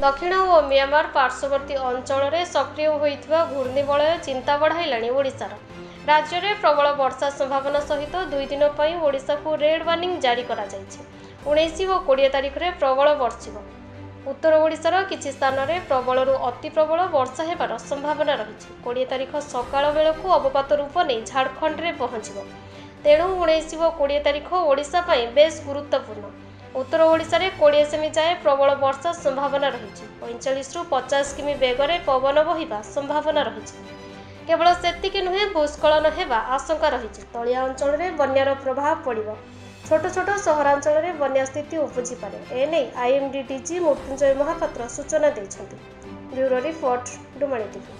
ଦକ୍ଷିଣ ଓ ମିଆଁମାର ପାର୍ଶ୍ୱବର୍ତ୍ତୀ ଅଞ୍ଚଳରେ ସକ୍ରିୟ ହୋଇଥିବା ଘୂର୍ଣ୍ଣିବଳୟ ଚିନ୍ତା ବଢ଼ାଇଲାଣି ଓଡ଼ିଶାର। ରାଜ୍ୟରେ ପ୍ରବଳ ବର୍ଷା ସମ୍ଭାବନା ସହିତ ଦୁଇ ଦିନ ପାଇଁ ଓଡ଼ିଶାକୁ ରେଡ୍ ୱାର୍ଣ୍ଣିଂ ଜାରି କରାଯାଇଛି। ଉଣେଇଶ ଓ କୋଡ଼ିଏ ତାରିଖରେ ପ୍ରବଳ ବର୍ଷିବ। ଉତ୍ତର ଓଡ଼ିଶାର କିଛି ସ୍ଥାନରେ ପ୍ରବଳରୁ ଅତି ପ୍ରବଳ ବର୍ଷା ହେବାର ସମ୍ଭାବନା ରହିଛି। କୋଡ଼ିଏ ତାରିଖ ସକାଳ ବେଳକୁ ଅବପାତ ରୂପ ନେଇ ଝାଡ଼ଖଣ୍ଡରେ ପହଞ୍ଚିବ। ତେଣୁ ଉଣେଇଶ ଓ କୋଡ଼ିଏ ତାରିଖ ଓଡ଼ିଶା ପାଇଁ ବେଶ୍ ଗୁରୁତ୍ୱପୂର୍ଣ୍ଣ। ଉତ୍ତର ଓଡ଼ିଶାରେ କୋଡ଼ିଏ ସେମି ଯାଏ ପ୍ରବଳ ବର୍ଷା ସମ୍ଭାବନା ରହିଛି। ପଇଁଚାଳିଶରୁ ପଚାଶ କିମି ବେଗରେ ପବନ ବହିବା ସମ୍ଭାବନା ରହିଛି। କେବଳ ସେତିକି ନୁହେଁ ଭୂସ୍ଖଳନ ହେବା ଆଶଙ୍କା ରହିଛି। ତଳିଆ ଅଞ୍ଚଳରେ ବନ୍ୟାର ପ୍ରଭାବ ପଡ଼ିବ। ଛୋଟ ଛୋଟ ସହରାଞ୍ଚଳରେ ବନ୍ୟା ସ୍ଥିତି ଉପୁଜିପାରେ। ଏନେଇ ଆଇଏମ୍ଡି ଡିଜି ମୃତ୍ୟୁଞ୍ଜୟ ମହାପାତ୍ର ସୂଚନା ଦେଇଛନ୍ତି। Bureau report Dumani TV.